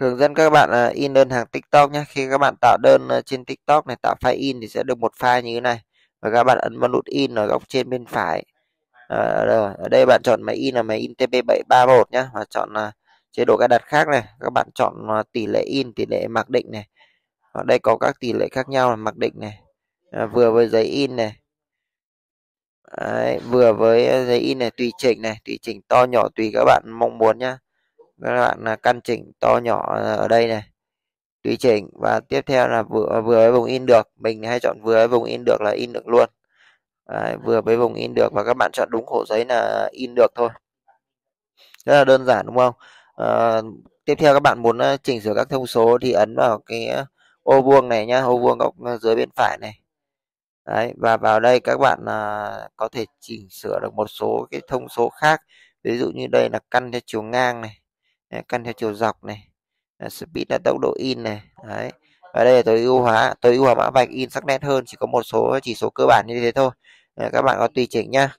hướng dẫn các bạn à, in đơn hàng TikTok nhé. Khi các bạn tạo đơn ờ, trên TikTok này tạo file in thì sẽ được một file như thế này. Và các bạn ấn vào nút in ở góc trên bên phải. À, rồi ở đây bạn chọn máy in là máy in TP731 nhé. Và chọn à, chế độ cài đặt khác này. Các bạn chọn à, tỷ lệ in tỷ lệ mặc định này. Ở đây có các tỷ lệ khác nhau là mặc định này. À, vừa với giấy in này. Đấy, vừa với giấy in này tùy chỉnh này. Tùy chỉnh to nhỏ tùy các bạn mong muốn nhá các bạn là căn chỉnh to nhỏ à, ở đây này. Tùy chỉnh và tiếp theo là vừa vừa với vùng in được. Mình hay chọn vừa với vùng in được là in được luôn. Đấy, vừa với vùng in được và các bạn chọn đúng khổ giấy là in được thôi. Rất là đơn giản đúng không? À, tiếp theo các bạn muốn à, chỉnh sửa các thông số thì ấn vào cái à, ô vuông này nhá ô vuông góc dưới bên phải này. Đấy và vào đây các bạn à, có thể chỉnh sửa được một số cái thông số khác. Ví dụ như đây là căn theo chiều ngang này căn theo chiều dọc này à, speed là tốc độ in này, đấy. Và đây là tối ưu hóa, tối ưu hóa mã vạch in sắc nét hơn, chỉ có một số, chỉ số cơ bản như thế thôi. Các bạn có tùy chỉnh nhá.